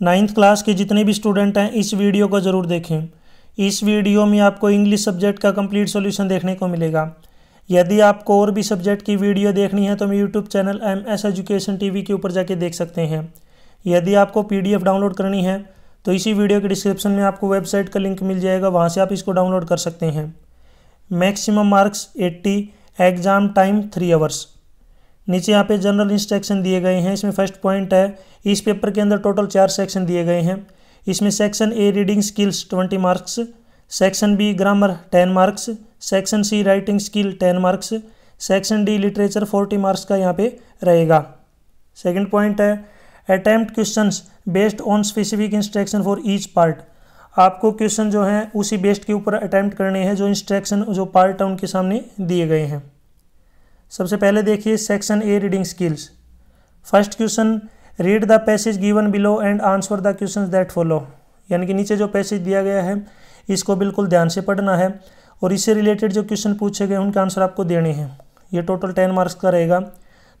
Ninth class के जितने भी स्टूडेंट हैं, इस वीडियो को ज़रूर देखें। इस वीडियो में आपको इंग्लिश सब्जेक्ट का कंप्लीट सॉल्यूशन देखने को मिलेगा। यदि आपको और भी सब्जेक्ट की वीडियो देखनी है तो मैं YouTube channel M S education T के ऊपर जाके देख सकते हैं। यदि आपको पीडीएफ डाउनलोड करनी है तो इसी वीडियो के डिस्क्रिप्शन में आपको वेबसाइट का लिंक मिल जाएगा, वहाँ से आप इसको डाउनलोड कर सकते हैं। Maximum marks 80 exam time three hours नीचे यहाँ पे जनरल इंस्ट्रक्शन दिए गए हैं। इसमें फ़र्स्ट पॉइंट है, इस पेपर के अंदर टोटल चार सेक्शन दिए गए हैं। इसमें section A reading skills twenty marks section B grammar ten marks section C writing skill ten marks section D literature forty marks का यहाँ पे रहेगा। सेकेंड पॉइंट है attempt questions based on specific instruction for each part आपको question जो हैं, उसी based के ऊपर अटैम्प्ट करने हैं, जो इंस्ट्रक्शन जो पार्ट है, उनके सामने दिए गए हैं। सबसे पहले देखिए section A reading skills first question read the passage given below and answer the question that follow यानी कि नीचे जो पैसेज दिया गया है, इसको बिल्कुल ध्यान से पढ़ना है और इससे रिलेटेड जो क्वेश्चन पूछे गए उनके आंसर आपको देने हैं। ये टोटल टेन मार्क्स का रहेगा।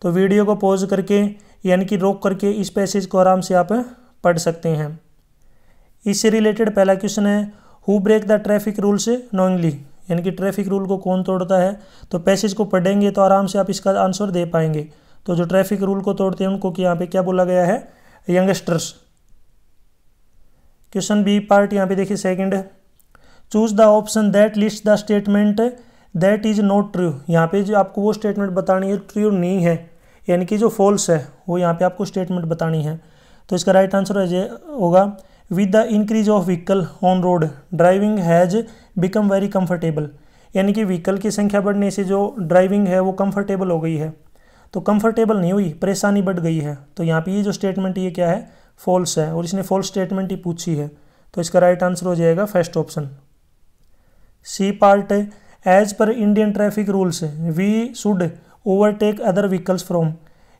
तो वीडियो को पॉज करके, यानी कि रोक करके इस पैसेज को आराम से आप पढ़ सकते हैं। इससे रिलेटेड पहला क्वेश्चन है who break the traffic rules knowingly यानी कि ट्रैफ़िक रूल को कौन तोड़ता है? तो पैसेज को पढ़ेंगे तो आराम से आप इसका आंसर दे पाएँगे। तो जो ट्रैफ़िक रूल को तोड़ते हैं, उनको कि यहाँ पे क्या बोला गया है? यंगस्टर्स। क्वेश्चन बी पार्ट यहाँ पे देखिए second choose the option that list the statement that is not true यहाँ पे जो आपको वो स्टेटमेंट बतानी है ट्रू नहीं है, यानी कि जो फॉल्स है, वो यहाँ पे आपको स्टेटमेंट बतानी है। तो इसका राइट आंसर होगा with the increase of vehicle on road driving has become very comfortable यानी कि व्हीकल की संख्या बढ़ने से जो ड्राइविंग है, वो कंफर्टेबल हो गई है। तो कंफर्टेबल नहीं हुई, परेशानी बढ़ गई है। तो यहाँ पे ये जो स्टेटमेंट ये क्या है? फॉल्स है। और इसने फॉल्स स्टेटमेंट ही पूछी है। तो इसका राइट आंसर हो जाएगा first option C part as per Indian traffic rules we should overtake other vehicles from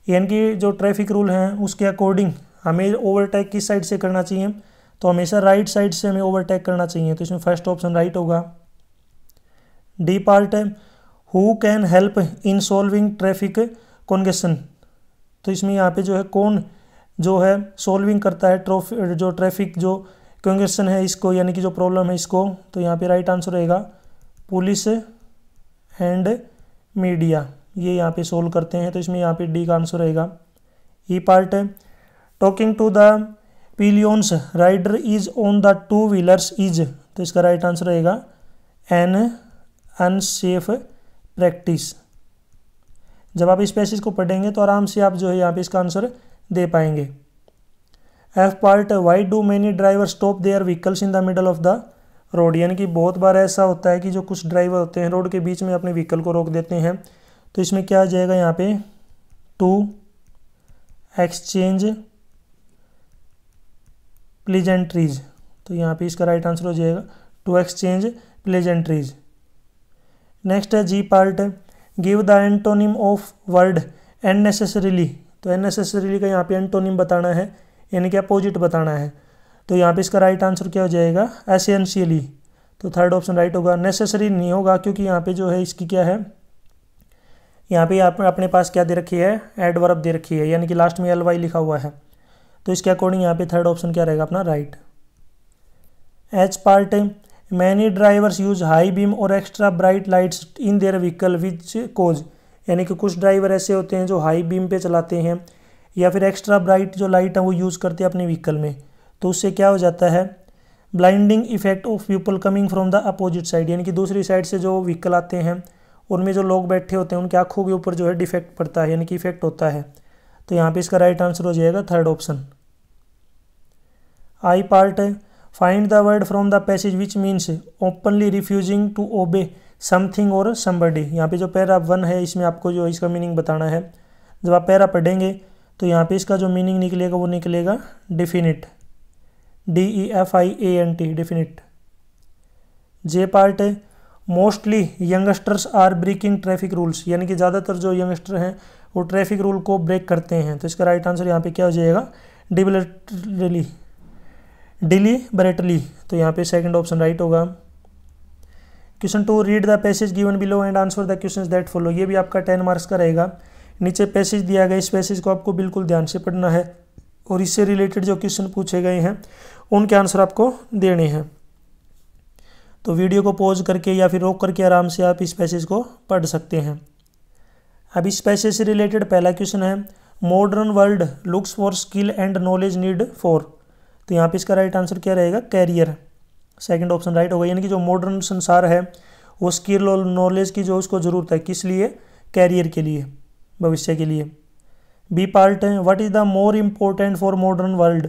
यानी कि जो ट्रैफ़िक रूल हैं, उसके अकॉर्डिंग हमें ओवरटेक किस साइड से करना चाहिए? तो हमेशा राइट साइड से हमें ओवरटेक करना चाहिए तो इसमें फ़र्स्ट ऑप्शन राइट होगा। डी पार्ट है who can help in solving traffic congestion तो इसमें यहाँ पे जो है, कौन जो है सॉल्विंग करता है जो ट्रैफ़िक जो कंगेशन है इसको, यानी कि जो प्रॉब्लम है इसको तो यहाँ पे राइट आंसर रहेगा पुलिस एंड मीडिया ये यहाँ पे सोल्व करते हैं तो इसमें यहाँ पे डी का आंसर रहेगा। ई पार्ट है talking to the pillions rider is on the two wheelers is तो इसका राइट आंसर रहेगा एन अनसेफ प्रैक्टिस जब आप इस पैसेज को पढ़ेंगे तो आराम से आप जो है यहाँ पे इसका आंसर दे पाएँगे। F part why do many driver stop their vehicles in the middle of the road यानी कि बहुत बार ऐसा होता है कि जो कुछ ड्राइवर होते हैं रोड के बीच में अपने व्हीकल को रोक देते हैं। तो इसमें क्या आ जाएगा यहाँ पे? टू एक्सचेंज प्लेजेंट्रीज तो यहाँ पे इसका राइट आंसर हो जाएगा टू एक्सचेंज प्लेजेंट्रीज नेक्स्ट है G part give the antonym of word unnecessarily तो एननेसेसरीली का यहाँ पे एंटोनिम बताना है, यानी कि अपोजिट बताना है। तो यहाँ पे इसका राइट आंसर क्या हो जाएगा एसेंशियली तो थर्ड ऑप्शन राइट होगा नेसेसरी नहीं होगा, क्योंकि यहाँ पे जो है इसकी क्या है, यहाँ पे आप अपने पास क्या दे रखी है एडवर्ब दे रखी है, यानी कि लास्ट में एल वाई लिखा हुआ है। तो इसके अकॉर्डिंग यहाँ पे थर्ड ऑप्शन क्या रहेगा अपना? Right H part many drivers use high beam और extra bright lights in their vehicle which cause यानी कि कुछ ड्राइवर ऐसे होते हैं जो हाई बीम पे चलाते हैं या फिर एक्स्ट्रा ब्राइट जो लाइट है वो यूज़ करते हैं अपने व्हीकल में। तो उससे क्या हो जाता है? Blinding effect of people coming from the opposite side यानी कि दूसरी साइड से जो व्हीकल आते हैं, उनमें जो लोग बैठे होते हैं, उनकी आँखों के ऊपर जो है डिफेक्ट पड़ता है, यानी कि इफ़ेक्ट होता है। तो यहाँ पे इसका राइट आंसर हो जाएगा थर्ड ऑप्शन आई पार्ट है find the word from the passage which means openly refusing to obey something और समबडी यहाँ पे जो पैरा वन है, इसमें आपको जो इसका मीनिंग बताना है। जब आप पैरा पढ़ेंगे तो यहाँ पे इसका जो मीनिंग निकलेगा, वो निकलेगा definite D E F I A N T definite J part है mostly youngsters are breaking traffic rules यानी कि ज़्यादातर जो यंगस्टर हैं वो ट्रैफ़िक रूल को ब्रेक करते हैं। तो इसका राइट आंसर यहाँ पे क्या हो जाएगा? डिबिलिटली डिलीबरेटली तो यहाँ पे सेकंड ऑप्शन राइट होगा। Question two read the passage given below and answer the question that follow ये भी आपका टेन मार्क्स का रहेगा। नीचे पैसेज दिया गया, इस पैसेज को आपको बिल्कुल ध्यान से पढ़ना है और इससे रिलेटेड जो क्वेश्चन पूछे गए हैं, उनके आंसर आपको देने हैं। तो वीडियो को पॉज करके या फिर रोक करके आराम से आप इस पैसेज को पढ़ सकते हैं। अब इस पैसेज से रिलेटेड पहला क्वेश्चन है modern world looks for skill and knowledge need for तो यहाँ पे इसका राइट आंसर क्या रहेगा? कैरियर सेकंड ऑप्शन राइट होगा यानी कि जो मॉडर्न संसार है, वो स्किल और नॉलेज की जो उसको ज़रूरत है, किस लिए? कैरियर के लिए, भविष्य के लिए. बी पार्ट है what is the more important for modern world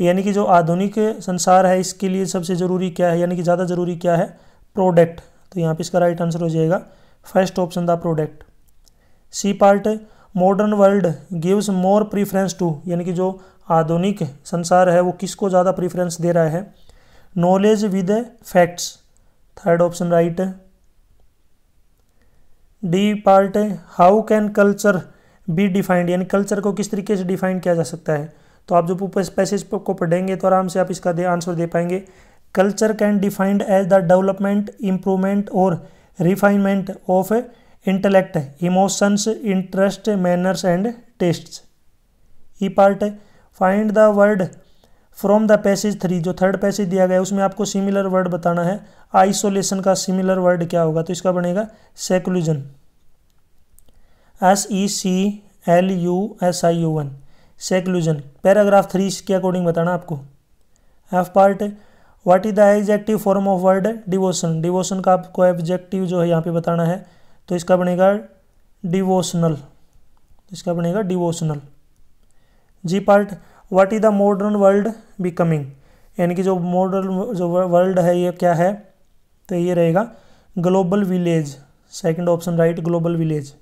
यानी कि जो आधुनिक संसार है, इसके लिए सबसे ज़रूरी क्या है? यानी कि ज़्यादा ज़रूरी क्या है? प्रोडक्ट तो यहाँ पे इसका राइट आंसर हो जाएगा first option the product C part modern world gives more preference to यानी कि जो आधुनिक संसार है, वो किसको ज़्यादा प्रीफरेंस दे रहा है? Knowledge with facts third option right D part how can culture be defined यानी कल्चर को किस तरीके से डिफाइन किया जा सकता है? तो आप जो पैसेज को पढ़ेंगे तो आराम से आप इसका दे आंसर दे पाएँगे। Culture can defined as the development improvement और refinement of intellect emotions interest manners and tastes E part है find the word from the passage three जो थर्ड पैसेज दिया गया है, उसमें आपको सिमिलर वर्ड बताना है। आइसोलेशन का सिमिलर वर्ड क्या होगा? तो इसका बनेगा seclusion S E C L U S I U one seclusion paragraph three के अकॉर्डिंग बताना आपको। F part what is the adjective form of word devotion devotion का आपको एब्जेक्टिव जो है यहाँ पे बताना है। तो इसका बनेगा डिवोशनल इसका बनेगा devotional G part what is the modern world becoming यानी कि जो मॉडर्न जो वर्ल्ड है, ये क्या है? तो ये रहेगा global village second option right global village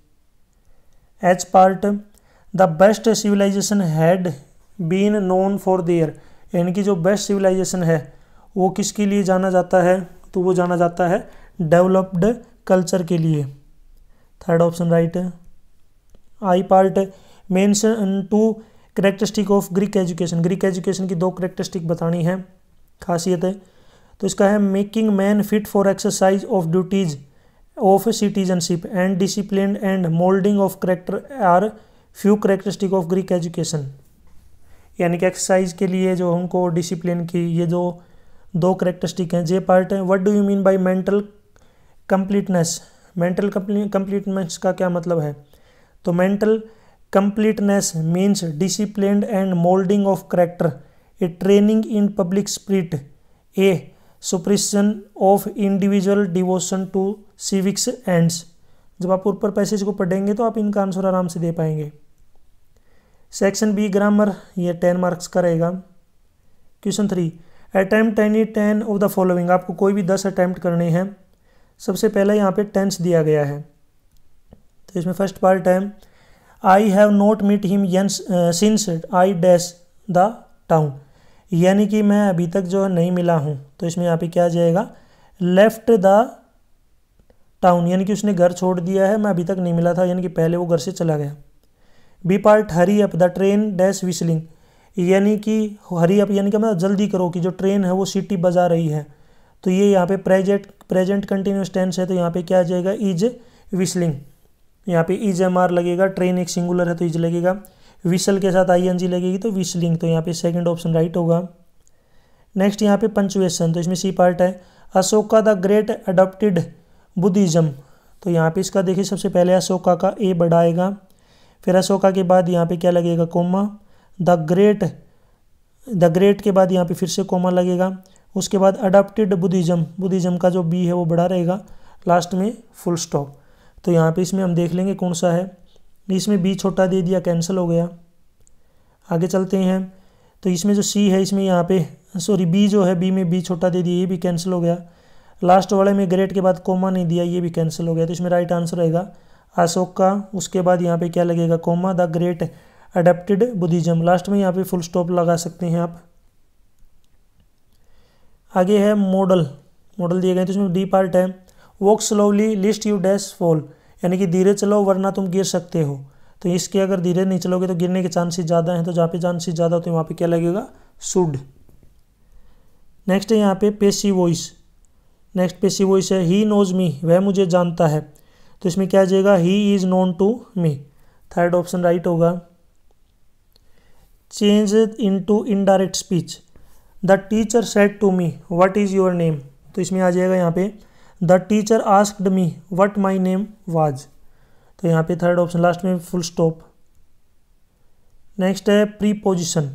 H part the best civilisation had been known for their यानी कि जो बेस्ट सिविलाइजेशन है, वो किसके लिए जाना जाता है? तो वो जाना जाता है डेवलप्ड कल्चर के लिए। Third option right I part mention two characteristic of Greek education Greek education की दो करेक्टरिस्टिक बतानी है। खासियत है। तो इसका है making man fit for exercise of duties of citizenship and discipline and moulding of character are few characteristic of Greek education यानी कि एक्सरसाइज के लिए जो उनको डिसिप्लिन की, ये जो दो करेक्टरिस्टिक हैं। जे पार्ट है what do you mean by mental completeness mental completeness का क्या मतलब है? तो mental completeness means discipline and moulding of character a training in public spirit a suppression of individual devotion to civics ends जब आप ऊपर passage को पढ़ेंगे तो आप इनका आंसर आराम से दे पाएँगे। सेक्शन बी ग्रामर ये टेन मार्क्स का रहेगा। Question three attempt any ten of the following आपको कोई भी दस अटैम्प्ट करने हैं। सबसे पहले यहाँ पे टेंस दिया गया है। तो इसमें फ़र्स्ट पार्ट है I have not meet him since I dash the town यानी कि मैं अभी तक जो नहीं मिला हूँ। तो इसमें यहाँ पे क्या जाएगा? लेफ़्ट द टाउन यानी कि उसने घर छोड़ दिया है, मैं अभी तक नहीं मिला था, यानी कि पहले वो घर से चला गया। B part hurry up the train dash whistling यानी कि हरी अप यानी कि मतलब जल्दी करो कि जो ट्रेन है वो सिटी बजा रही है। तो ये यहाँ पे प्रेजेंट प्रेजेंट कंटिन्यूस टेंस है तो यहाँ पे क्या आ जाएगा? Is whistling. यहाँ पे इज़ एम आर लगेगा, ट्रेन एक सिंगुलर है तो इज़ लगेगा। विसल के साथ आई एन जी लगेगी तो विसलिंग तो यहाँ पे सेकंड ऑप्शन राइट होगा। नेक्स्ट यहाँ पे पंचुएशन तो इसमें सी पार्ट है। Ashoka the great adopted Buddhism. तो यहाँ पे इसका देखिए, सबसे पहले अशोका का ए बढ़ाएगा। फिर अशोका के बाद यहाँ पे क्या लगेगा? Comma. The great the great के बाद यहाँ पे फिर से कोमा लगेगा। उसके बाद अडोप्टेड बुद्धिज़्म बुद्धिज़्म का जो बी है वो बड़ा रहेगा। लास्ट में फुल स्टॉप तो यहाँ पे इसमें हम देख लेंगे कौन सा है। इसमें बी छोटा दे दिया कैंसिल हो गया। आगे चलते हैं। तो इसमें जो सी है, इसमें यहाँ पे सॉरी बी जो है बी में बी छोटा दे दिया, ये भी कैंसिल हो गया। लास्ट वाले में ग्रेट के बाद कोमा नहीं दिया, ये भी कैंसिल हो गया। तो इसमें राइट आंसर रहेगा। अशोक का उसके बाद यहाँ पे क्या लगेगा? Comma the great adapted Buddhism last में यहाँ पे फुल स्टॉप लगा सकते हैं आप। आगे है मॉडल मॉडल दिए गए तो इसमें डी पार्ट है। Walk slowly lest you dash fall यानी कि धीरे चलो, वरना तुम गिर सकते हो। तो इसके अगर धीरे नहीं चलोगे तो गिरने के चांसेस ज़्यादा हैं तो जहाँ पे चांसेस ज़्यादा होते हैं वहाँ पे क्या लगेगा? सुड नेक्स्ट है यहाँ पे पेशी वॉइस नेक्स्ट पेशी वॉइस है ही नोज़ मी वह मुझे जानता है। तो इसमें क्या आ जाएगा? He is known to me third option right होगा। Change into indirect speech the teacher said to me what is your name तो इसमें आ जाएगा यहाँ पे, the teacher asked me what my name was तो यहाँ पे थर्ड ऑप्शन लास्ट में फुल स्टॉप नेक्स्ट है preposition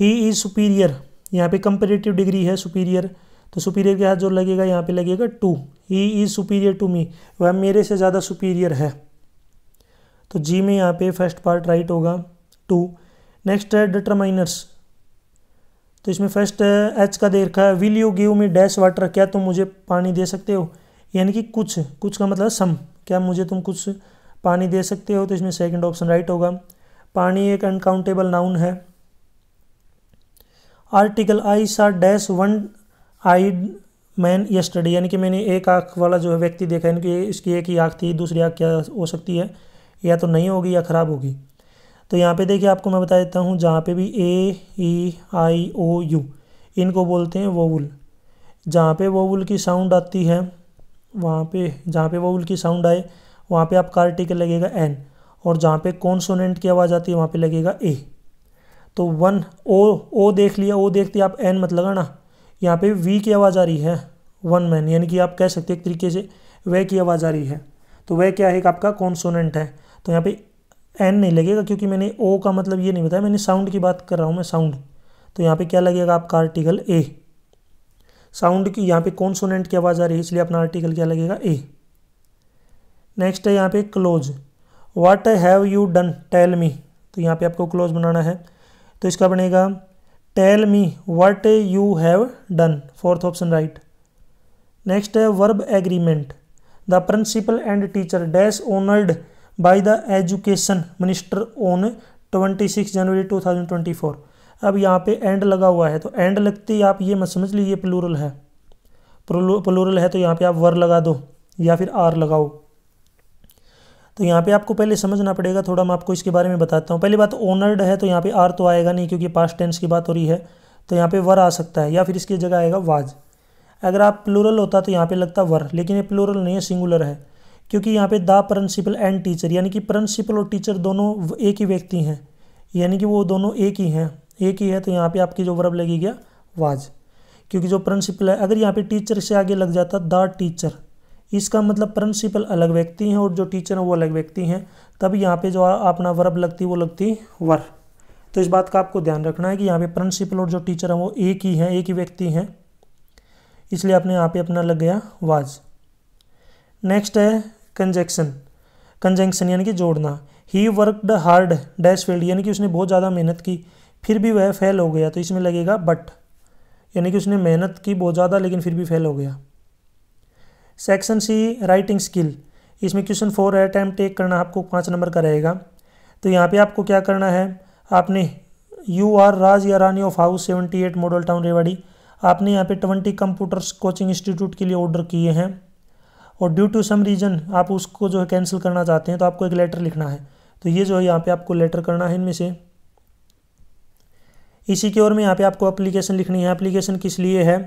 he is superior यहाँ पे कंपेरेटिव डिग्री है सुपीरियर तो सुपीरियर के हाथ जो लगेगा, यहाँ पे लगेगा to he is superior to me वह मेरे से ज़्यादा सुपीरियर है. तो जी में यहाँ पे फ़र्स्ट पार्ट राइट होगा टू नेक्स्ट है डिटरमाइनर्स तो इसमें फ़र्स्ट एच का दे रखा है will you give me dash water क्या तुम मुझे पानी दे सकते हो? यानी कि कुछ कुछ का मतलब सम। क्या मुझे तुम कुछ पानी दे सकते हो? तो इसमें सेकंड ऑप्शन राइट होगा। पानी एक अनकाउंटेबल नाउन है। Article I saw dash one eyed man yesterday यानी कि मैंने एक आँख वाला जो है व्यक्ति देखा। यानी कि इसकी एक ही आँख थी, दूसरी आँख क्या हो सकती है? या तो नहीं होगी या ख़राब होगी। तो यहाँ पे देखिए आपको मैं बता देता हूँ, जहाँ पे भी ए ई आई ओ यू इनको बोलते हैं वोवुल जहाँ पे वोवुल की साउंड आती है, वहाँ पे, जहाँ पे वोवुल की साउंड आए, वहाँ पे आपका आर्टिकल लगेगा एन और जहाँ पे कॉन्सोनेंट की आवाज़ आती है, वहाँ पे लगेगा ए तो वन ओ ओ देख लिया ओ देखते आप एन मत लगाना। यहाँ पे वी की आवाज़ आ रही है वन मैन यानी कि आप कह सकते एक तरीके से वह की आवाज़ आ रही है। तो वह क्या है? आपका कॉन्सोनेंट है। तो यहाँ पे एन नहीं लगेगा क्योंकि मैंने ओ का मतलब ये नहीं बताया। मैंने साउंड की बात कर रहा हूँ मैं साउंड तो यहाँ पे क्या लगेगा आपका आर्टिकल ए साउंड की यहाँ पे कॉन्सोनेंट की आवाज़ आ रही है, इसलिए अपना आर्टिकल क्या लगेगा? ए नेक्स्ट है यहाँ पे clause what have you done tell me तो यहाँ पे आपको क्लोज बनाना है। तो इसका बनेगा tell me what you have done fourth option right next है verb agreement the principal and teacher dash honoured by the education minister on 26 January 2024 अब यहाँ पे एंड लगा हुआ है तो एंड लगते ही आप ये मत समझ लीजिए प्लूरल है। प्लूरल है तो यहाँ पे आप वर लगा दो, या फिर आर लगाओ। तो यहाँ पे आपको पहले समझना पड़ेगा, थोड़ा मैं आपको इसके बारे में बताता हूँ। पहली बात ओनर्ड है तो यहाँ पे आर तो आएगा नहीं, क्योंकि पास्ट टेंस की बात हो रही है तो यहाँ पे वर आ सकता है, या फिर इसकी जगह आएगा वाज अगर आप प्लूरल होता तो यहाँ पे लगता वर लेकिन ये प्लूरल नहीं है सिंगुलर है। क्योंकि यहाँ पे द प्रिंसिपल एंड टीचर, यानी कि प्रिंसिपल और टीचर दोनों एक ही व्यक्ति हैं, यानी कि वो दोनों एक ही हैं, एक ही है तो यहाँ पे आपकी जो वर्ब लगी गया वाज। क्योंकि जो प्रिंसिपल है, अगर यहाँ पे टीचर से आगे लग जाता, द टीचर, इसका मतलब प्रिंसिपल अलग व्यक्ति हैं और जो टीचर हैं वो अलग व्यक्ति हैं, तब यहाँ पे जो अपना वर्ब लगती, वो लगती वर। तो इस बात का आपको ध्यान रखना है कि यहाँ पे प्रिंसिपल और जो टीचर हैं वो एक ही हैं, एक ही व्यक्ति हैं, इसलिए आपने यहाँ पे अपना लग गया वाज। नेक्स्ट है कंजेक्शन कंजंक्शन यानी कि जोड़ना। He worked hard dash failed यानी कि उसने बहुत ज़्यादा मेहनत की, फिर भी वह फेल हो गया तो इसमें लगेगा बट यानी कि उसने मेहनत की बहुत ज़्यादा, लेकिन फिर भी फेल हो गया। सेक्शन सी राइटिंग स्किल इसमें क्वेश्चन फोर है टाइम टेक करना आपको पाँच नंबर का रहेगा। तो यहाँ पे आपको क्या करना है? आपने यू आर राज या Rani of house seventy eight model town Rewari आपने यहाँ पे ट्वेंटी कंप्यूटर्स कोचिंग इंस्टीट्यूट के लिए ऑर्डर किए हैं। और ड्यू टू सम रीज़न आप उसको जो है कैंसिल करना चाहते हैं तो आपको एक लेटर लिखना है। तो ये जो है यहाँ पे आपको लेटर करना है इनमें से। इसी की ओर में यहाँ पे आपको एप्लीकेशन लिखनी है। एप्लीकेशन किस लिए है?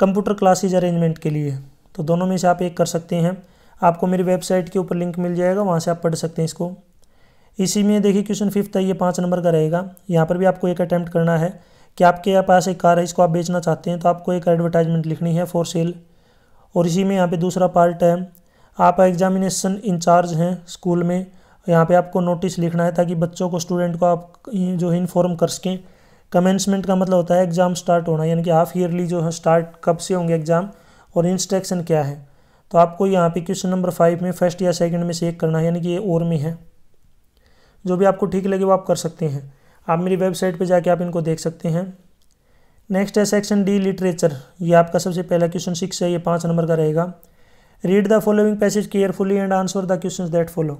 कंप्यूटर क्लासेज अरेंजमेंट के लिए। तो दोनों में से आप एक कर सकते हैं। आपको मेरी वेबसाइट के ऊपर लिंक मिल जाएगा, वहाँ से आप पढ़ सकते हैं इसको। इसी में देखिए क्वेश्चन फिफ्थ है, ये पाँच नंबर का रहेगा। यहाँ पर भी आपको एक अटैम्प्ट करना है कि आपके पास एक कार है, इसको आप बेचना चाहते हैं तो आपको एक एडवर्टाइजमेंट लिखनी है फॉर सेल और इसी में यहाँ पे दूसरा पार्ट है। आप एग्जामिनेशन इंचार्ज हैं स्कूल में। यहाँ पे आपको नोटिस लिखना है ताकि बच्चों को स्टूडेंट को आप जो है इन्फॉर्म कर सकें। कमेंसमेंट का मतलब होता है एग्ज़ाम स्टार्ट होना, यानी कि हाफ़ ईयरली जो है स्टार्ट कब से होंगे एग्ज़ाम और इंस्ट्रक्शन क्या है। तो आपको यहाँ पे क्वेश्चन नंबर फाइव में फ़र्स्ट या सेकंड में से एक करना है, यानी कि ये और में है। जो भी आपको ठीक लगे वो आप कर सकते हैं। आप मेरी वेबसाइट पे जाके आप इनको देख सकते हैं। नेक्स्ट है सेक्शन डी लिटरेचर ये आपका सबसे पहला क्वेश्चन सिक्स है, ये पाँच नंबर का रहेगा। Read the following passage carefully and answer the question that follow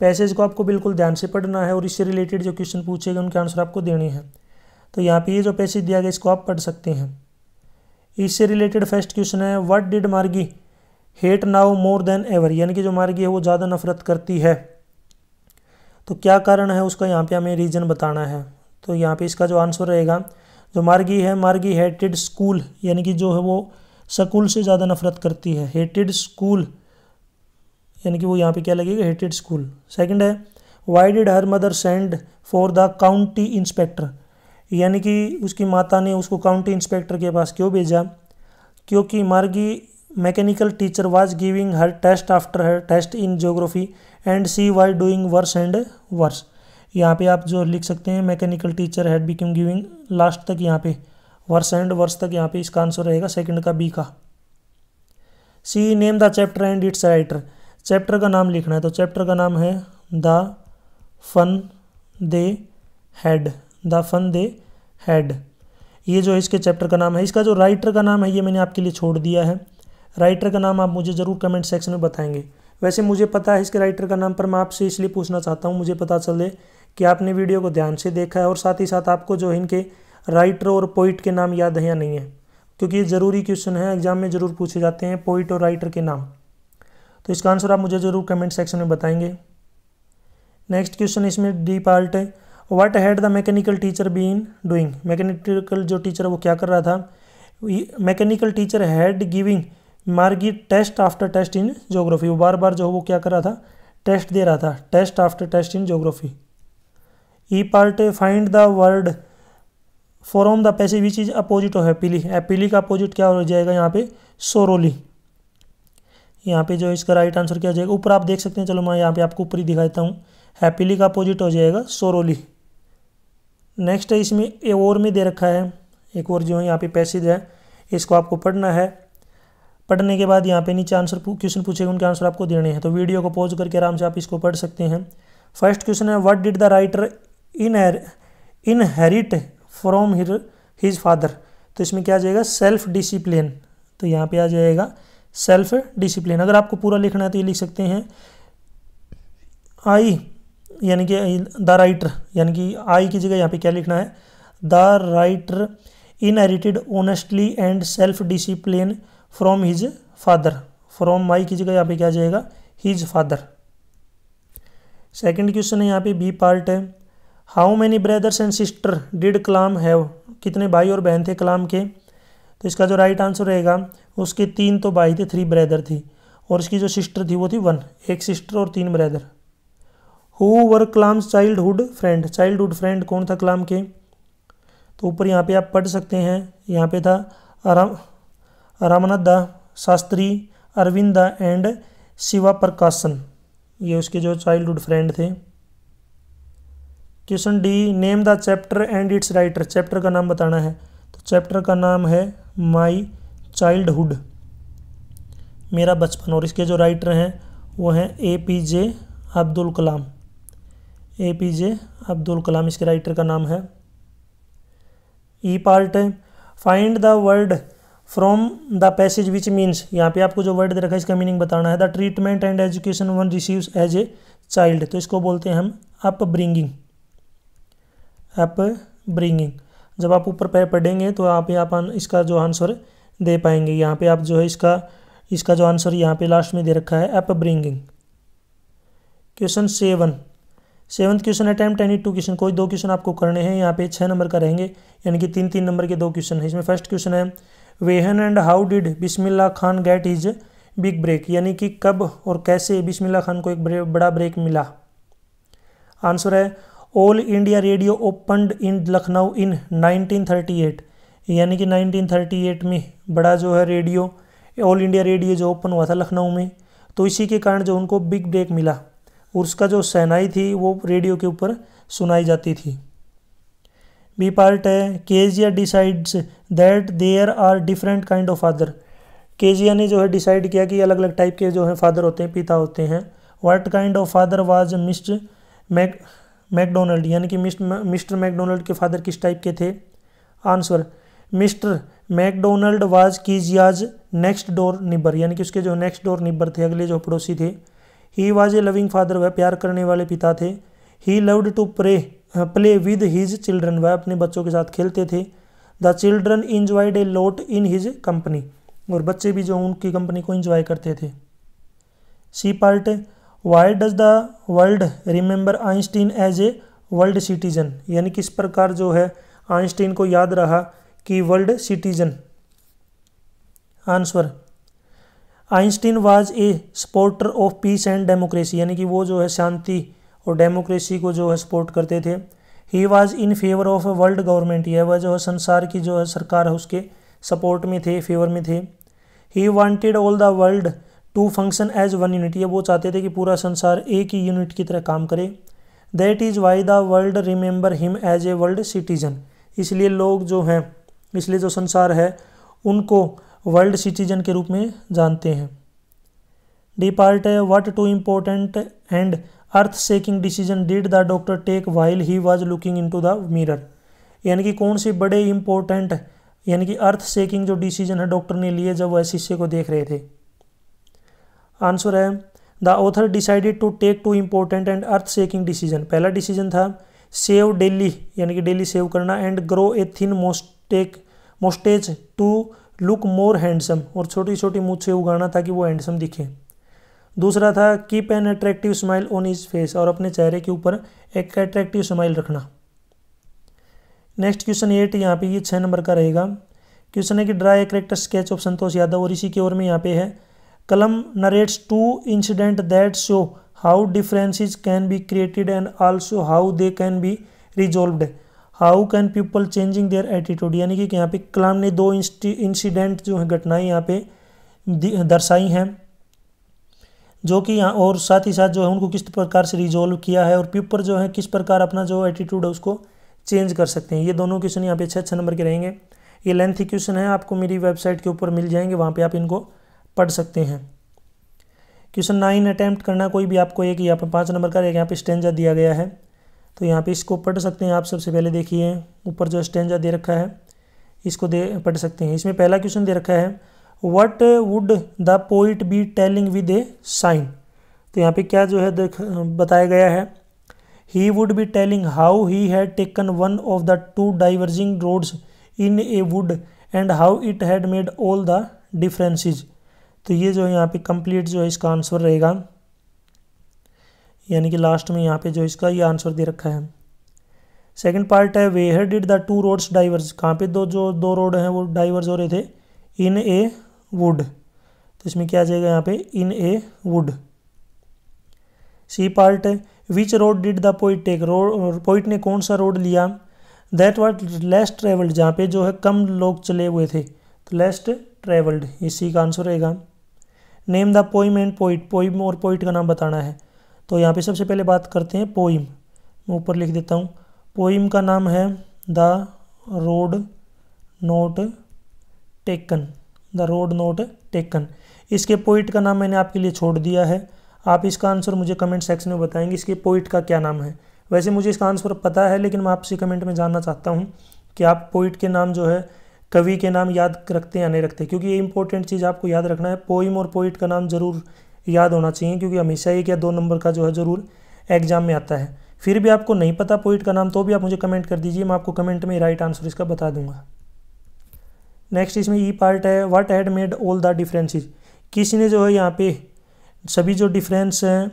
passage को आपको बिल्कुल ध्यान से पढ़ना है और इससे रिलेटेड जो क्वेश्चन पूछे गए उनके आंसर आपको देने हैं। तो यहाँ पे ये जो पैसेज दिया गया, इसको आप पढ़ सकते हैं। इससे रिलेटेड फ़र्स्ट क्वेश्चन है what did Margie hate now more than ever यानी कि जो मार्गी है, वो ज़्यादा नफरत करती है। तो क्या कारण है, उसका यहाँ पे हमें रीज़न बताना है। तो यहाँ पे इसका जो आंसर रहेगा जो मार्गी है, मार्गी हेटेड स्कूल, यानी कि जो है वो स्कूल से ज़्यादा नफरत करती है। हेटेड स्कूल, यानी कि वो यहाँ पे क्या लगेगा? Hated school. सेकंड है why did her mother send for the county inspector यानी कि उसकी माता ने उसको काउंटी इंस्पेक्टर के पास क्यों भेजा? क्योंकि Margie mechanical teacher was giving her test after her test in geography and she why doing worse and worse यहाँ पे आप जो लिख सकते हैं mechanical teacher had become giving last तक यहाँ पे वर्स एंड वर्स तक यहाँ पे इसका आंसर रहेगा सेकंड का बी का। C name the chapter and its writer chapter का नाम लिखना है तो चैप्टर का नाम है the fun they had the fun they had ये जो इसके चैप्टर का नाम है, इसका जो राइटर का नाम है, ये मैंने आपके लिए छोड़ दिया है। राइटर का नाम आप मुझे ज़रूर कमेंट सेक्शन में बताएँगे। वैसे मुझे पता है इसके राइटर का नाम पर मैं आपसे इसलिए पूछना चाहता हूँ, मुझे पता चले कि आपने वीडियो को ध्यान से देखा है और साथ ही साथ आपको जो इनके राइटर और पोइट के नाम याद है या नहीं है, क्योंकि ये ज़रूरी क्वेश्चन है एग्ज़ाम में ज़रूर पूछे जाते हैं पोइट और राइटर के नाम। तो इसका आंसर आप मुझे ज़रूर कमेंट सेक्शन में बताएँगे। नेक्स्ट क्वेश्चन इसमें डी पार्ट है। What had the mechanical teacher been doing mechanical जो टीचर वो क्या कर रहा था? Mechanical teacher had giving Margie test after test in geography वो बार बार जो वो क्या कर रहा था? टेस्ट दे रहा था। Test after test in geography E part find the word from the passage which is opposite of happily happily का अपोजिट क्या हो जाएगा यहाँ पे? सोरोली यहाँ पे जो इसका राइट आंसर क्या हो जाएगा? ऊपर आप देख सकते हैं, चलो मैं यहाँ पे आपको ऊपर ही दिखाता हूँ। हैप्पीली का अपोजिट हो जाएगा सोरोली नेक्स्ट है इसमें ए और में दे रखा है। एक और जो है यहाँ पे पैसेज है, इसको आपको पढ़ना है। पढ़ने के बाद यहाँ पे नीचे आंसर क्वेश्चन पूछेगा, उनके आंसर आपको देने हैं। तो वीडियो को पॉज करके आराम से आप इसको पढ़ सकते हैं। फ़र्स्ट क्वेश्चन है what did the writer inherit from his father. तो इसमें क्या आ जाएगा? सेल्फ डिसिप्लिन तो यहाँ पे आ जाएगा सेल्फ डिसिप्लिन अगर आपको पूरा लिखना है तो ये लिख सकते हैं। आई, यानी कि द राइटर, यानी कि आई की जगह यहाँ पे क्या लिखना है? The writer inherited honestly and self discipline from his father. From my की जगह यहाँ पे क्या जाएगा? His father. सेकेंड क्वेश्चन है यहाँ पे बी पार्ट है। How many brothers and sister did Kalam have कितने भाई और बहन थे कलाम के? तो इसका जो राइट आंसर रहेगा, उसके तीन तो भाई थे थ्री ब्रदर थी। और इसकी जो सिस्टर थी, वो थी वन एक सिस्टर और तीन brother who were Kalam's childhood friend childhood friend कौन था कलाम के? तो ऊपर यहाँ पे आप पढ़ सकते हैं। यहाँ पे था आराम रामानंदा शास्त्री अरविंदा एंड शिवा प्रकाशन ये उसके जो चाइल्डहुड फ्रेंड थे। Question D name the chapter and its writer chapter का नाम बताना है। तो चैप्टर का नाम है माई चाइल्डहुड मेरा बचपन और इसके जो राइटर हैं, वो हैं A P J Abdul Kalam A P J Abdul Kalam इसके राइटर का नाम है। ई पार्ट है find the word from the passage which means यहाँ पे आपको जो वर्ड दे रखा है इसका मीनिंग बताना है। The treatment and education one receives as a child तो इसको बोलते हैं हम अप ब्रिंगिंग अप ब्रिंगिंग जब आप ऊपर पैर पढ़ेंगे तो आप यहाँ पर इसका जो आंसर दे पाएँगे। यहाँ पे आप जो है इसका इसका जो आंसर यहाँ पे लास्ट में दे रखा है upbringing question seven seventh question attempt any two question कोई दो क्वेश्चन आपको करने हैं, यहाँ पे छः नंबर का रहेंगे। यानी कि तीन तीन नंबर के दो क्वेश्चन है। इसमें फ़र्स्ट क्वेश्चन है, when and how did Bismillah Khan get his big break यानी कि कब और कैसे बिस्मिल्ला खान को एक बड़ा ब्रेक मिला? आंसर है All India Radio opened in Lucknow in 1938 यानी कि 1938 में बड़ा जो है रेडियो, ऑल इंडिया रेडियो जो ओपन हुआ था लखनऊ में तो इसी के कारण जो उनको बिग ब्रेक मिला और उसका जो सहनाई थी वो रेडियो के ऊपर सुनाई जाती थी। बी पार्ट है, Kezia decides that there are different kind of father. Kezia ने जो है डिसाइड किया कि अलग अलग टाइप के जो है फादर होते हैं, पिता होते हैं। What kind of father was mister Mac McDonald, यानी कि मिस्टर मैकडोनल्ड के फादर किस टाइप के थे? Answer, mister McDonald was Kezia's next door neighbour यानी कि उसके जो नेक्स्ट डोर निबर थे, अगले जो पड़ोसी थे, he was a loving father, वह प्यार करने वाले पिता थे। He loved to pray play with his children, वह अपने बच्चों के साथ खेलते थे। The children enjoyed a lot in his company, और बच्चे भी जो उनकी कंपनी को इंजॉय करते थे। C part why does the world remember Einstein as a world citizen यानी किस प्रकार जो है आइंस्टीन को याद रहा कि world citizen answer Einstein was a supporter of peace and democracy यानी कि वो जो है शांति और डेमोक्रेसी को जो है सपोर्ट करते थे। He was in favour of world government यह वह जो है संसार की जो है सरकार है, उसके सपोर्ट में थे फेवर में थे। He wanted all the world to function as one unit ये वो चाहते थे कि पूरा संसार एक ही यूनिट की तरह काम करे। That is why the world remember him as a world citizen इसलिए लोग जो हैं, इसलिए जो संसार है, उनको वर्ल्ड सिटीजन के रूप में जानते हैं। डी पार्ट है what two important and earth shaking decision did the doctor take while he was looking into the mirror यानी कि कौन से बड़े इंपॉर्टेंट यानी कि अर्थ सेकिंग जो डिसीज़न है डॉक्टर ने लिए जब वह शिष्य को देख रहे थे। आंसर है, the author decided to take two important and earth shaking decision. पहला डिसीज़न था, सेव डेली, यानी कि डेली सेव करना, and grow a thin moustache, moustache to look more handsome, और छोटी छोटी मूछे उगाना ताकि वो हैंडसम दिखे। दूसरा था, keep an attractive smile on his face और अपने चेहरे के ऊपर एक अट्रैक्टिव स्माइल रखना। नेक्स्ट क्वेश्चन एट, यहाँ पे ये छः नंबर का रहेगा। क्वेश्चन है कि, draw character sketch of Santosh Yadav, और इसी की ओर में यहाँ पे है Kalam narrates two incident that show how differences can be created and also how they can be resolved. How can people changing their attitude? यानी कि यहाँ पे कलाम ने दो इंसिडेंट जो है, घटनाएँ यहाँ पे दर्शाई हैं, जो कि यहाँ और साथ ही साथ जो है उनको किस प्रकार से रिजोल्व किया है और पीपल जो है, किस प्रकार अपना जो एटीट्यूड है उसको चेंज कर सकते हैं। ये दोनों क्वेश्चन यहाँ पे छः छः नंबर के रहेंगे। ये लेंथी क्वेश्चन है, आपको मेरी वेबसाइट के ऊपर मिल जाएँगे, वहाँ पे आप इनको पढ़ सकते हैं। क्वेश्चन नाइन, अटैम्प्ट करना, कोई भी आपको एक, यहाँ पर पाँच नंबर का एक, यहाँ पे स्टेंजा दिया गया है। तो यहाँ पे इसको पढ़ सकते हैं आप सबसे पहले देखिए, ऊपर जो स्टेंजा दे रखा है, इसको दे, पढ़ सकते हैं। इसमें पहला क्वेश्चन दे रखा है what would the poet be telling with a sigh तो यहाँ पे क्या जो है, देख, बताया गया है he would be telling how he had taken one of the two diverging roads in a wood and how it had made all the differences तो ये जो है यहाँ पे कंप्लीट जो है इसका आंसर रहेगा। यानी कि लास्ट में यहाँ पे जो इसका ये आंसर दे रखा है। सेकंड पार्ट है where did the two roads diverge कहाँ पे दो जो दो रोड हैं वो डाइवर्स हो रहे थे? इन ए वुड तो इसमें क्या आ जाएगा यहाँ पे? इन ए वुड सी पार्ट है which road did the poet take road poet ने कौन सा रोड लिया? दैट वॉट लेस्ट ट्रेवल्ड जहाँ पे जो है कम लोग चले हुए थे। तो लेस्ट ट्रेवल्ड इसी का आंसर रहेगा। Name the poem and poet, poem और पोइट का नाम बताना है। तो यहाँ पे सबसे पहले बात करते हैं पोइम। मैं ऊपर लिख देता हूँ। पोइम का नाम है the road not taken, the road not taken. इसके पोइट का नाम मैंने आपके लिए छोड़ दिया है। आप इसका आंसर मुझे कमेंट सेक्शन में बताएँगे, इसके पोइट का क्या नाम है। वैसे मुझे इसका आंसर पता है, लेकिन मैं आपसे कमेंट में जानना चाहता हूँ कि आप पोइट के नाम जो है कवि के नाम याद रखते या नहीं रखते, क्योंकि ये इंपॉर्टेंट चीज़ आपको याद रखना है। पोइम और पोइट का नाम ज़रूर याद होना चाहिए, क्योंकि हमेशा एक या दो नंबर का जो है ज़रूर एग्ज़ाम में आता है। फिर भी आपको नहीं पता पोइट का नाम तो भी आप मुझे कमेंट कर दीजिए, मैं आपको कमेंट में राइट आंसर इसका बता दूँगा। नेक्स्ट इसमें ई पार्ट है what had made all the differences किसी ने जो है यहाँ पे सभी जो डिफरेंस हैं,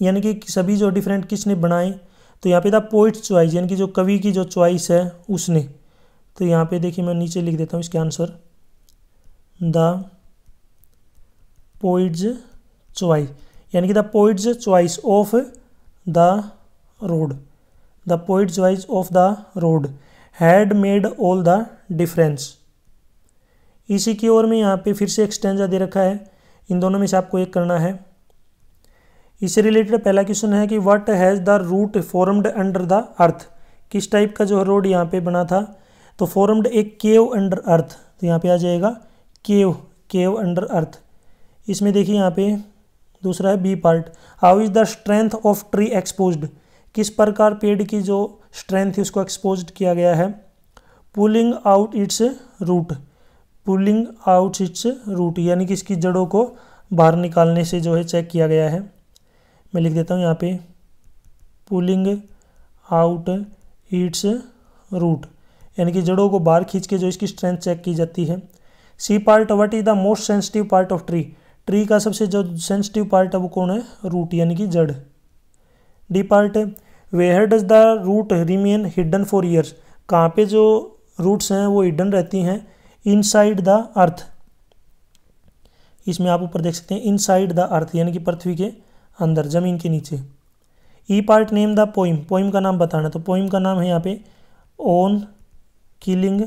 यानी कि सभी जो डिफरेंट किसने बनाए तो यहाँ पे था पोइट चॉइस यानी कि जो कवि की जो चॉइस है, उसने। तो यहाँ पे देखिए मैं नीचे लिख देता हूँ इसके आंसर। द पोइट्स चॉइस यानी कि the poet's choice of the road. The poet choice of the road had made all the difference. इसी की ओर में यहाँ पे फिर से एक्सटेंजा दे रखा है। इन दोनों में से आपको एक करना है। इससे रिलेटेड पहला क्वेश्चन है कि what has the root formed under the earth किस टाइप का जो रोड यहाँ पे बना था? तो फॉर्म्ड एक केव अंडर अर्थ तो यहाँ पे आ जाएगा केव केव अंडर अर्थ इसमें देखिए यहाँ पे दूसरा है B part how is the strength of tree exposed किस प्रकार पेड़ की जो स्ट्रेंथ है, उसको एक्सपोज किया गया है? Pulling out its root pulling out its root यानी कि इसकी जड़ों को बाहर निकालने से जो है चेक किया गया है। मैं लिख देता हूँ यहाँ पे पुलिंग आउट इट्स रूट यानी कि जड़ों को बाहर खींच के जो इसकी स्ट्रेंथ चेक की जाती है। C part what is the most sensitive part of tree tree का सबसे जो सेंसिटिव पार्ट है वो कौन है? रूट यानी कि जड़। D part where does the root remain hidden for years कहाँ पे जो रूट्स हैं वो हिडन रहती हैं? इनसाइड द अर्थ इसमें आप ऊपर देख सकते हैं इनसाइड द अर्थ यानी कि पृथ्वी के अंदर, ज़मीन के नीचे। E part name the poem poem का नाम बताना। तो पोइम का नाम है यहाँ पे on killing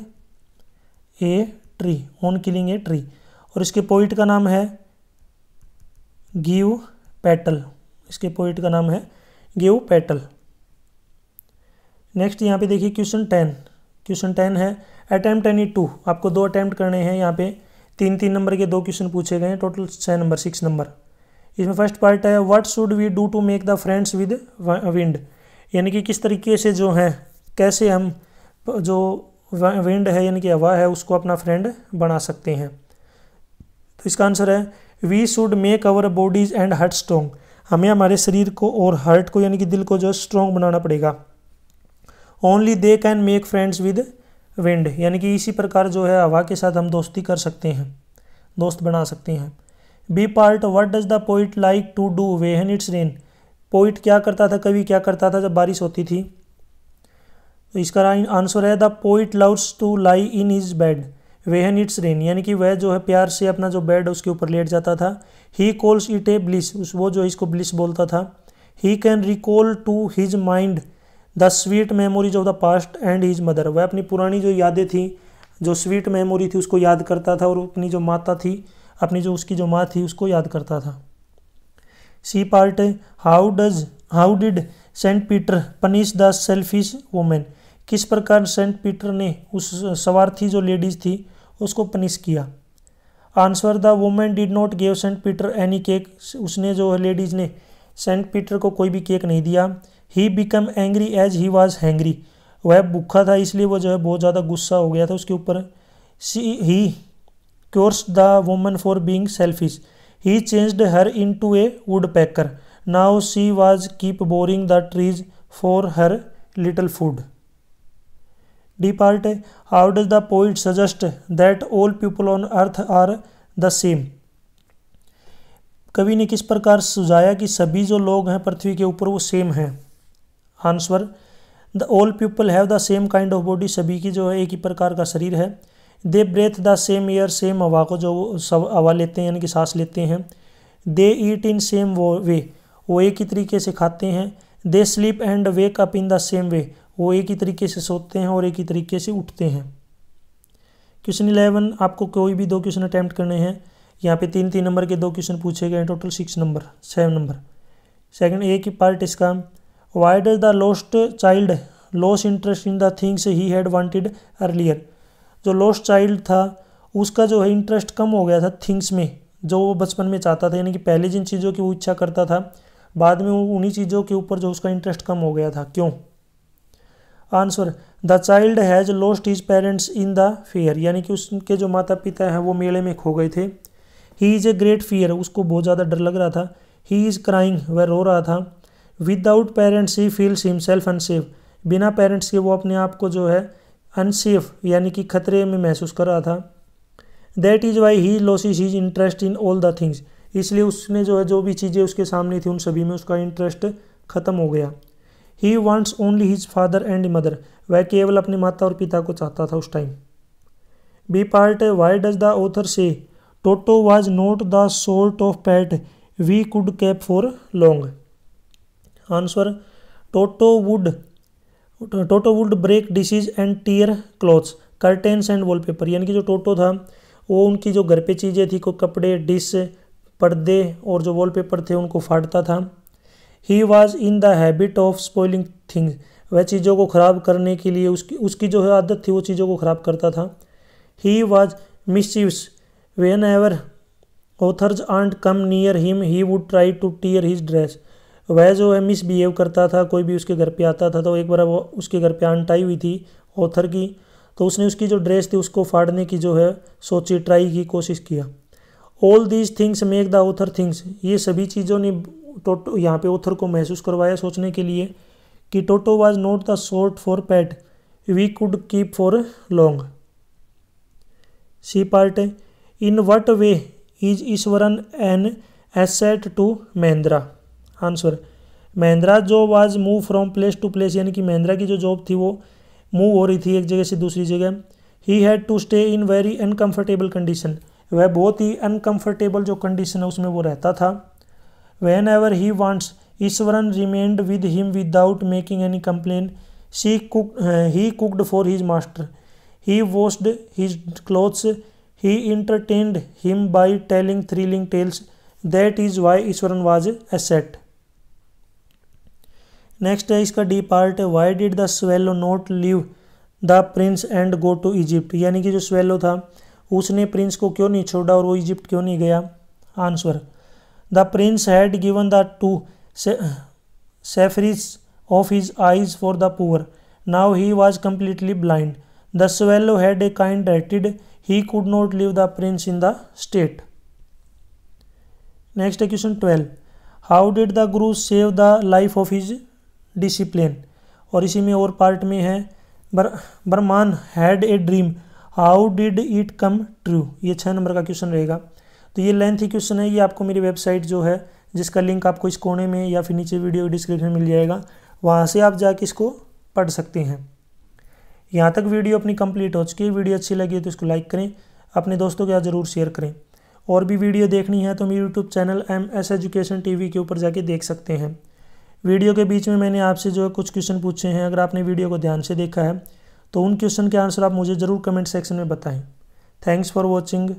a tree, on killing a tree. और इसके पोइट का नाम है गिव पेटल। इसके पोइट का नाम है गिव पेटल। नेक्स्ट यहाँ पे देखिए क्वेश्चन टेन। क्वेश्चन टेन है, अटैम्प्ट एनी टू। आपको दो अटैम्प्ट करने हैं यहाँ पे। तीन तीन नंबर के दो क्वेश्चन पूछे गए हैं, टोटल छः नंबर, सिक्स नंबर। इसमें फ़र्स्ट पार्ट है what should we do to make the friends with wind यानी कि किस तरीके से जो है, कैसे हम जो विंड है, यानी कि हवा है, उसको अपना फ्रेंड बना सकते हैं। तो इसका आंसर है we should make our bodies and heart strong हमें हमारे शरीर को और हार्ट को, यानी कि दिल को जो है स्ट्रोंग बनाना पड़ेगा। Only they can make friends with wind यानी कि इसी प्रकार जो है, हवा के साथ हम दोस्ती कर सकते हैं, दोस्त बना सकते हैं। B part what does the poet like to do when it's rain poet क्या करता था, कवि क्या करता था जब बारिश होती थी? तो इसका आंसर है, the poet loves to lie in his bed. When it's rain, यानी कि वह जो है प्यार से अपना जो बेड उसके ऊपर लेट जाता था। He calls it a bliss उस वो जो इसको ब्लिस बोलता था। He can recall to his mind the sweet memories of the past and his mother वह अपनी पुरानी जो यादें थी, जो स्वीट मेमोरी थी, उसको याद करता था और अपनी जो माता थी, अपनी जो उसकी जो माँ थी, उसको याद करता था। C part how does how did saint Peter punish the selfish women किस प्रकार सेंट पीटर ने उस स्वार्थी जो लेडीज़ थी, उसको पनिश किया? Answer, the women did not give saint Peter any cake. उसने जो लेडीज़ ने सेंट पीटर को कोई भी केक नहीं दिया। He become angry as he was hungry वह भूखा था, इसलिए वो जो है बहुत ज़्यादा गुस्सा हो गया था उसके ऊपर। She he curses the woman for being selfish he changed her into a woodpecker now she was keep boring the trees for her little food D part how does the poet suggest that all people on earth are the same कवि ने किस प्रकार सुझाया कि सभी जो लोग हैं पृथ्वी के ऊपर, वो सेम हैं? Answer the all people have the same kind of body सभी की जो है एक ही प्रकार का शरीर है। They breathe the same air same हवा को जो सब हवा लेते हैं, यानी कि सांस लेते हैं। दे ईट इन सेम वो वे वो एक ही तरीके से खाते हैं। They sleep and wake up in the same way वो एक ही तरीके से सोते हैं और एक ही तरीके से उठते हैं। क्वेश्चन इलेवन, आपको कोई भी दो क्वेश्चन अटैम्प्ट करने हैं। यहाँ पे तीन तीन नंबर के दो क्वेश्चन पूछे गए हैं, total six number, seven number. Second, एक ही पार्ट इसका। Why does the lost child lose interest in the things he had wanted earlier जो लॉस्ट चाइल्ड था, उसका जो है इंटरेस्ट कम हो गया था थिंग्स में, जो वो बचपन में चाहता था। यानी कि पहले जिन चीज़ों की वो इच्छा करता था, बाद में वो उन्हीं चीज़ों के ऊपर जो उसका इंटरेस्ट कम हो गया था। क्यों? Answer, the child has lost his parents in the fair यानी कि उसके जो माता पिता हैं, वो मेले में खो गए थे। He is a great fear उसको बहुत ज़्यादा डर लग रहा था। ही इज़ क्राइंग वह रो रहा था। Without parents he feels himself unsafe बिना पेरेंट्स के वो अपने आप को जो है अनसेफ यानी कि खतरे में महसूस कर रहा था। That is why he loses his interest in all the things इसलिए उसने जो है, जो भी चीज़ें उसके सामने थी, उन सभी में उसका इंटरेस्ट ख़त्म हो गया। He wants only his father and mother वह केवल अपनी माता और पिता को चाहता था उस time B part why does the author say Toto was not the sort of pet we could keep for long answer Toto would Toto would break dishes and tear clothes curtains and wallpaper यानी कि जो टोटो था, वो उनकी जो घर पे चीज़ें थी, को कपड़े, डिश, पर्दे और जो वॉलपेपर थे, उनको फाड़ता था। He was in the habit of spoiling things वह चीज़ों को ख़राब करने के लिए उसकी उसकी जो है आदत थी वो चीज़ों को ख़राब करता था। He was mischievous whenever author's aunt come near him he would try to tear his dress वह जो है मिसबिहेव करता था, कोई भी उसके घर पे आता था तो एक बार वो उसके घर पे आंट आई हुई थी ऑथर की तो उसने उसकी जो ड्रेस थी उसको फाड़ने की जो है सोची ट्राई की, कोशिश किया। All these things make the author think ये सभी चीज़ों ने टोटो, यहाँ पे ऑथर को महसूस करवाया सोचने के लिए कि Toto was not the sort for pet we could keep for long C part, in what way is Iswaran an asset to Mahendra answer Mahendra जो was move from place to place यानी कि महिंद्रा की जो job थी वो move हो रही थी एक जगह से दूसरी जगह। He had to stay in very uncomfortable condition वह बहुत ही अनकम्फर्टेबल जो कंडीशन है, उसमें वो रहता था। Whenever he wants Iswaran remained with him without making any complain she cook he cooked for his master he washed his clothes he entertained him by telling thrilling tales that is why Iswaran was asset next है इसका D part why did the swallow not leave the prince and go to Egypt यानी कि जो swallow था, उसने Prince को क्यों नहीं छोड़ा और वो इजिप्ट क्यों नहीं गया? Answer the prince had given the two sapphires of his eyes for the poor now he was completely blind the swallow had a kind hearted he could not leave the prince in the state next question twelve how did the guru save the life of his disciple और इसी में और part में है बर Barman had a dream how did it come true ये छः number का क्वेश्चन रहेगा। तो ये लेंथी क्वेश्चन है, ये आपको मेरी वेबसाइट जो है, जिसका लिंक आपको इस कोने में या फिर नीचे वीडियो डिस्क्रिप्शन मिल जाएगा, वहाँ से आप जाके इसको पढ़ सकते हैं। यहाँ तक वीडियो अपनी कंप्लीट हो चुकी है वीडियो अच्छी लगी है तो इसको लाइक करें, अपने दोस्तों के साथ ज़रूर शेयर करें। और भी वीडियो देखनी है तो मेरे YouTube channel M S education T के ऊपर जाके देख सकते हैं। वीडियो के बीच में मैंने आपसे जो है कुछ क्वेश्चन पूछे हैं, अगर आपने वीडियो को ध्यान से देखा है तो उन क्वेश्चन के आंसर आप मुझे ज़रूर कमेंट सेक्शन में बताएँ। Thanks for watching